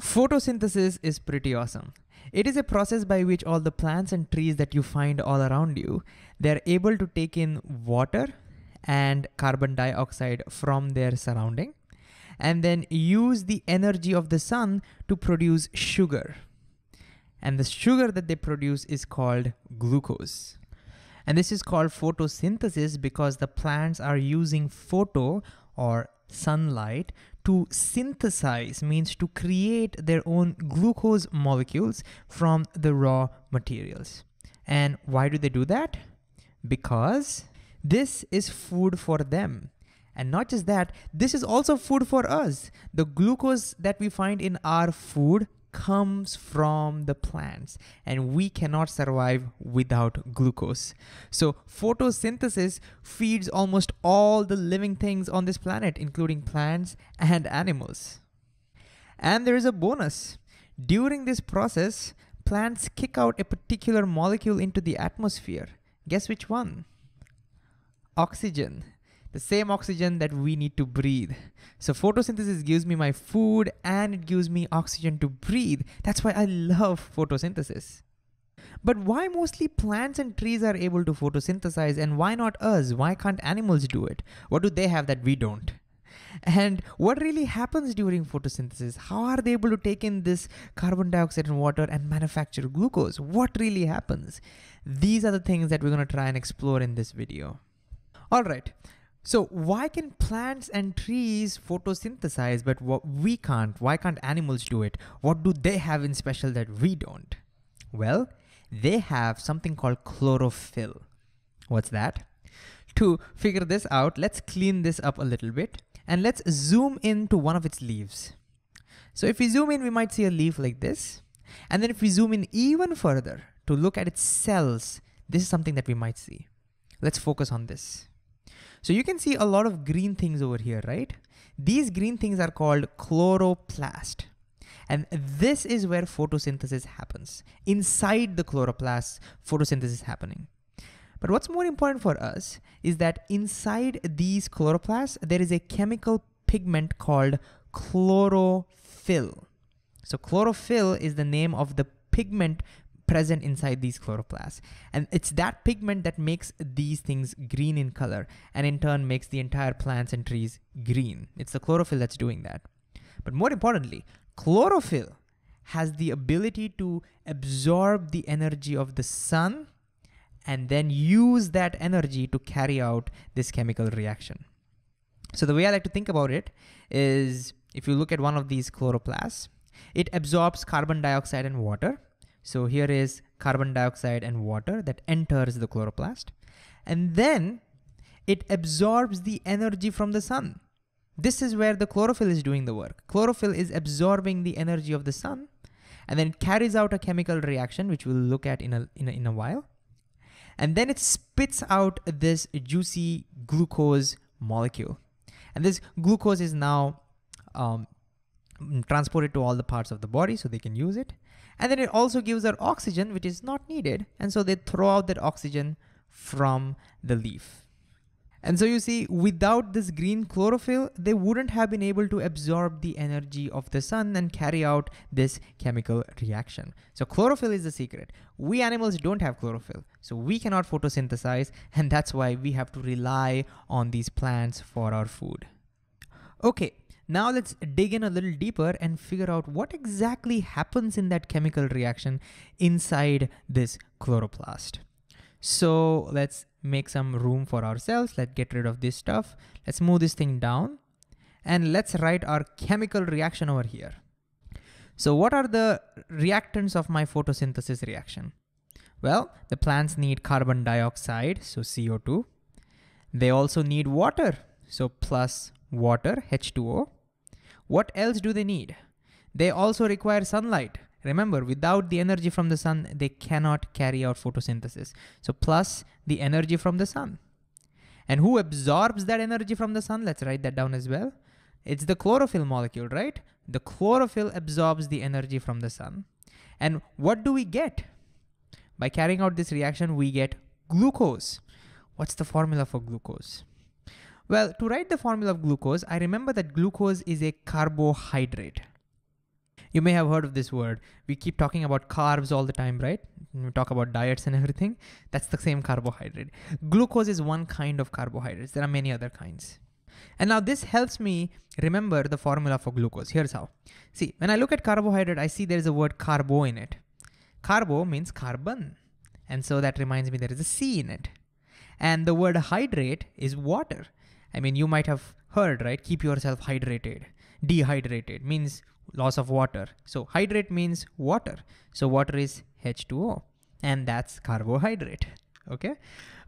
Photosynthesis is pretty awesome. It is a process by which all the plants and trees that you find all around you, they're able to take in water and carbon dioxide from their surrounding and then use the energy of the sun to produce sugar. And the sugar that they produce is called glucose. And this is called photosynthesis because the plants are using photo or sunlight to synthesize means to create their own glucose molecules from the raw materials. And why do they do that? Because this is food for them. And not just that, this is also food for us. The glucose that we find in our food comes from the plants and we cannot survive without glucose. So photosynthesis feeds almost all the living things on this planet, including plants and animals. And there is a bonus. During this process, plants kick out a particular molecule into the atmosphere. Guess which one? Oxygen the same oxygen that we need to breathe. So photosynthesis gives me my food and it gives me oxygen to breathe. That's why I love photosynthesis. But why mostly plants and trees are able to photosynthesize and why not us? Why can't animals do it? What do they have that we don't? And what really happens during photosynthesis? How are they able to take in this carbon dioxide and water and manufacture glucose? What really happens? These are the things that we're gonna try and explore in this video. All right, so why can plants and trees photosynthesize, but what we can't? Why can't animals do it? What do they have in special that we don't? Well, they have something called chlorophyll. What's that? To figure this out, let's clean this up a little bit and let's zoom into one of its leaves. So if we zoom in, we might see a leaf like this. And then if we zoom in even further to look at its cells, this is something that we might see. Let's focus on this. So you can see a lot of green things over here, right? These green things are called chloroplast. And this is where photosynthesis happens. Inside the chloroplast, photosynthesis is happening. But what's more important for us is that inside these chloroplasts, there is a chemical pigment called chlorophyll. So chlorophyll is the name of the pigment present inside these chloroplasts. And it's that pigment that makes these things green in color and in turn makes the entire plants and trees green. It's the chlorophyll that's doing that. But more importantly, chlorophyll has the ability to absorb the energy of the sun and then use that energy to carry out this chemical reaction. So the way I like to think about it is if you look at one of these chloroplasts, it absorbs carbon dioxide and water so here is carbon dioxide and water that enters the chloroplast. And then it absorbs the energy from the sun. This is where the chlorophyll is doing the work. Chlorophyll is absorbing the energy of the sun and then it carries out a chemical reaction, which we'll look at in a, in a, in a while. And then it spits out this juicy glucose molecule. And this glucose is now um, transported to all the parts of the body so they can use it. And then it also gives her oxygen, which is not needed. And so they throw out that oxygen from the leaf. And so you see, without this green chlorophyll, they wouldn't have been able to absorb the energy of the sun and carry out this chemical reaction. So chlorophyll is the secret. We animals don't have chlorophyll, so we cannot photosynthesize, and that's why we have to rely on these plants for our food. Okay, now let's dig in a little deeper and figure out what exactly happens in that chemical reaction inside this chloroplast. So let's make some room for ourselves. Let's get rid of this stuff. Let's move this thing down and let's write our chemical reaction over here. So what are the reactants of my photosynthesis reaction? Well, the plants need carbon dioxide, so CO2. They also need water, so plus water, H2O. What else do they need? They also require sunlight. Remember, without the energy from the sun, they cannot carry out photosynthesis. So plus the energy from the sun. And who absorbs that energy from the sun? Let's write that down as well. It's the chlorophyll molecule, right? The chlorophyll absorbs the energy from the sun. And what do we get? By carrying out this reaction, we get glucose. What's the formula for glucose? Well, to write the formula of glucose, I remember that glucose is a carbohydrate. You may have heard of this word. We keep talking about carbs all the time, right? we talk about diets and everything. That's the same carbohydrate. Glucose is one kind of carbohydrates. There are many other kinds. And now this helps me remember the formula for glucose. Here's how. See, when I look at carbohydrate, I see there's a word carbo in it. Carbo means carbon. And so that reminds me there is a C in it. And the word hydrate is water. I mean, you might have heard, right? Keep yourself hydrated. Dehydrated means loss of water. So hydrate means water. So water is H2O and that's carbohydrate, okay?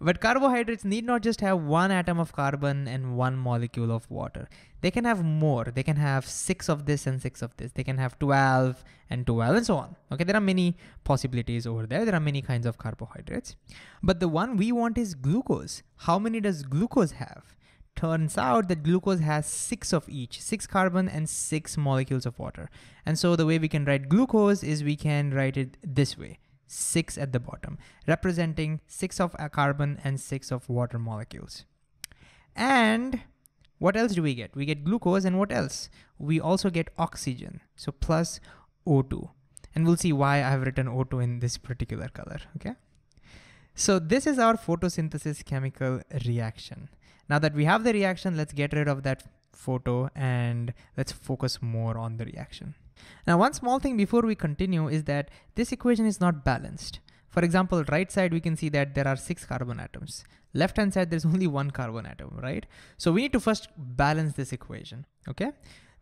But carbohydrates need not just have one atom of carbon and one molecule of water. They can have more. They can have six of this and six of this. They can have 12 and 12 and so on. Okay, there are many possibilities over there. There are many kinds of carbohydrates. But the one we want is glucose. How many does glucose have? Turns out that glucose has six of each, six carbon and six molecules of water. And so the way we can write glucose is we can write it this way, six at the bottom, representing six of a carbon and six of water molecules. And what else do we get? We get glucose and what else? We also get oxygen, so plus O2. And we'll see why I have written O2 in this particular color, okay? So this is our photosynthesis chemical reaction. Now that we have the reaction, let's get rid of that photo and let's focus more on the reaction. Now, one small thing before we continue is that this equation is not balanced. For example, right side, we can see that there are six carbon atoms. Left hand side, there's only one carbon atom, right? So we need to first balance this equation, okay?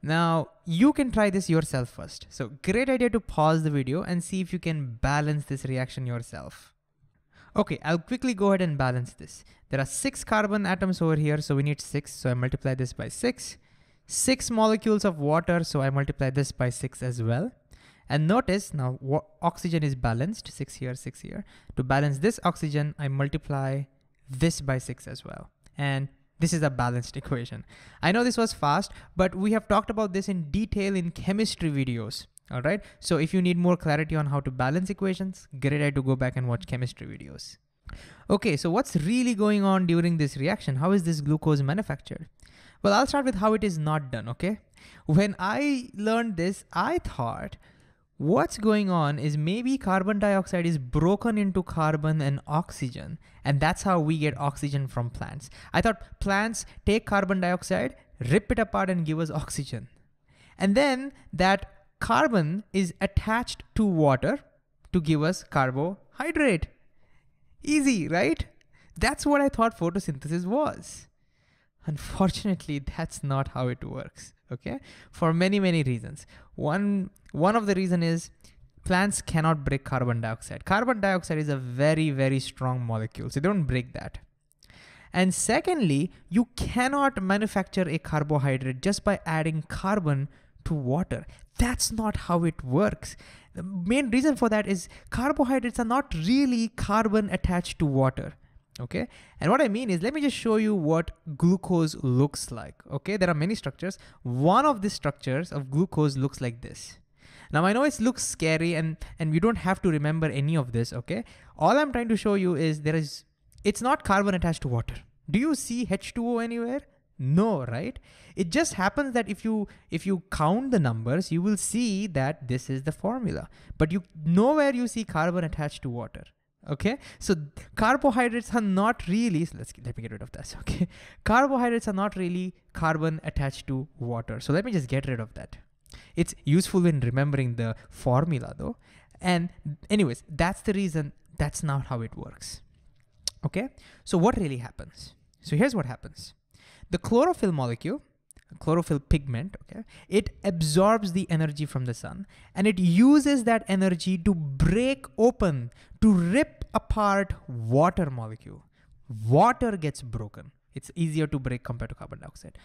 Now, you can try this yourself first. So great idea to pause the video and see if you can balance this reaction yourself. Okay, I'll quickly go ahead and balance this. There are six carbon atoms over here, so we need six, so I multiply this by six. Six molecules of water, so I multiply this by six as well. And notice now oxygen is balanced, six here, six here. To balance this oxygen, I multiply this by six as well. And this is a balanced equation. I know this was fast, but we have talked about this in detail in chemistry videos. All right. So if you need more clarity on how to balance equations, great idea to go back and watch chemistry videos. Okay, so what's really going on during this reaction? How is this glucose manufactured? Well, I'll start with how it is not done, okay? When I learned this, I thought what's going on is maybe carbon dioxide is broken into carbon and oxygen, and that's how we get oxygen from plants. I thought plants take carbon dioxide, rip it apart and give us oxygen. And then that carbon is attached to water to give us carbohydrate. Easy, right? That's what I thought photosynthesis was. Unfortunately, that's not how it works, okay? For many, many reasons. One, one of the reason is plants cannot break carbon dioxide. Carbon dioxide is a very, very strong molecule, so they don't break that. And secondly, you cannot manufacture a carbohydrate just by adding carbon to water. That's not how it works. The main reason for that is carbohydrates are not really carbon attached to water. Okay. And what I mean is, let me just show you what glucose looks like. Okay. There are many structures. One of the structures of glucose looks like this. Now I know it looks scary and, and you don't have to remember any of this. Okay. All I'm trying to show you is there is, it's not carbon attached to water. Do you see H2O anywhere? No, right? It just happens that if you if you count the numbers, you will see that this is the formula. But you nowhere you see carbon attached to water. Okay, so carbohydrates are not really. So let's let me get rid of this. Okay, carbohydrates are not really carbon attached to water. So let me just get rid of that. It's useful in remembering the formula though. And anyways, that's the reason. That's not how it works. Okay, so what really happens? So here's what happens the chlorophyll molecule, chlorophyll pigment, okay, it absorbs the energy from the sun and it uses that energy to break open, to rip apart water molecule. Water gets broken. It's easier to break compared to carbon dioxide.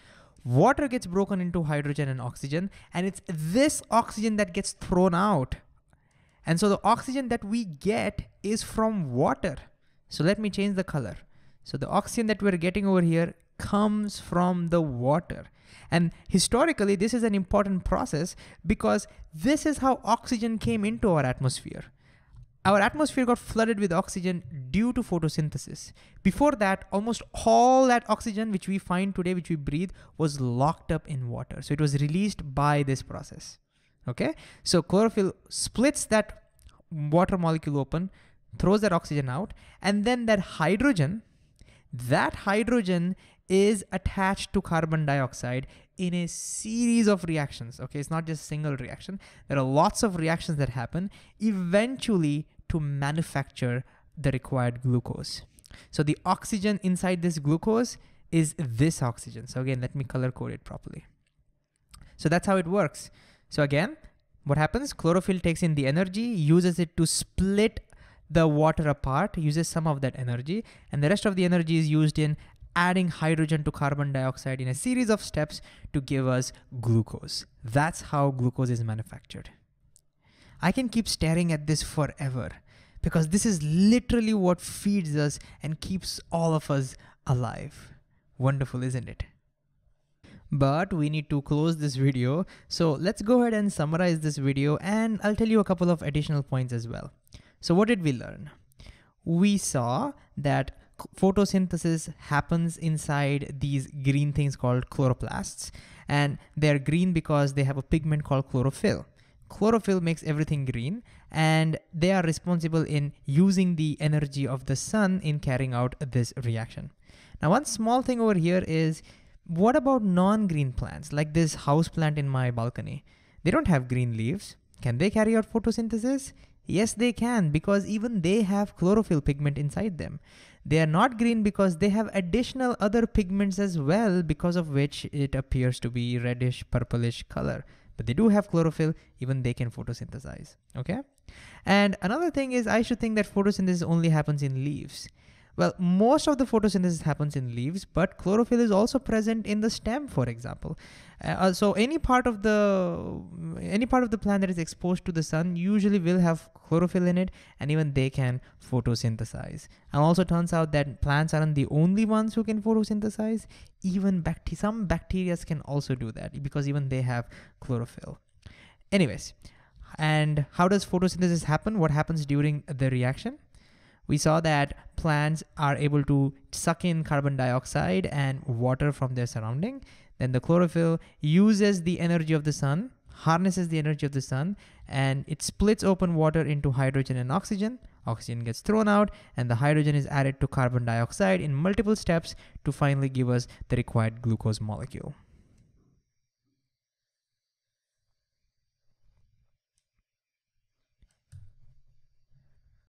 Water gets broken into hydrogen and oxygen, and it's this oxygen that gets thrown out. And so the oxygen that we get is from water. So let me change the color. So the oxygen that we're getting over here comes from the water. And historically, this is an important process because this is how oxygen came into our atmosphere. Our atmosphere got flooded with oxygen due to photosynthesis. Before that, almost all that oxygen which we find today, which we breathe, was locked up in water. So it was released by this process. Okay, so chlorophyll splits that water molecule open, throws that oxygen out, and then that hydrogen, that hydrogen is attached to carbon dioxide in a series of reactions. Okay, it's not just single reaction. There are lots of reactions that happen eventually to manufacture the required glucose. So the oxygen inside this glucose is this oxygen. So again, let me color code it properly. So that's how it works. So again, what happens? Chlorophyll takes in the energy, uses it to split the water apart, uses some of that energy, and the rest of the energy is used in adding hydrogen to carbon dioxide in a series of steps to give us glucose. That's how glucose is manufactured. I can keep staring at this forever because this is literally what feeds us and keeps all of us alive. Wonderful, isn't it? But we need to close this video. So let's go ahead and summarize this video and I'll tell you a couple of additional points as well. So what did we learn? We saw that photosynthesis happens inside these green things called chloroplasts and they're green because they have a pigment called chlorophyll. Chlorophyll makes everything green and they are responsible in using the energy of the sun in carrying out this reaction. Now one small thing over here is what about non-green plants like this house plant in my balcony? They don't have green leaves. Can they carry out photosynthesis? Yes, they can because even they have chlorophyll pigment inside them. They are not green because they have additional other pigments as well because of which it appears to be reddish purplish color. But they do have chlorophyll, even they can photosynthesize, okay? And another thing is I should think that photosynthesis only happens in leaves. Well, most of the photosynthesis happens in leaves, but chlorophyll is also present in the stem, for example. Uh, uh, so any part of the any part of the plant that is exposed to the sun usually will have chlorophyll in it, and even they can photosynthesize. And also turns out that plants aren't the only ones who can photosynthesize. Even some bacteria can also do that because even they have chlorophyll. Anyways, and how does photosynthesis happen? What happens during the reaction? We saw that plants are able to suck in carbon dioxide and water from their surrounding. Then the chlorophyll uses the energy of the sun, harnesses the energy of the sun, and it splits open water into hydrogen and oxygen. Oxygen gets thrown out, and the hydrogen is added to carbon dioxide in multiple steps to finally give us the required glucose molecule.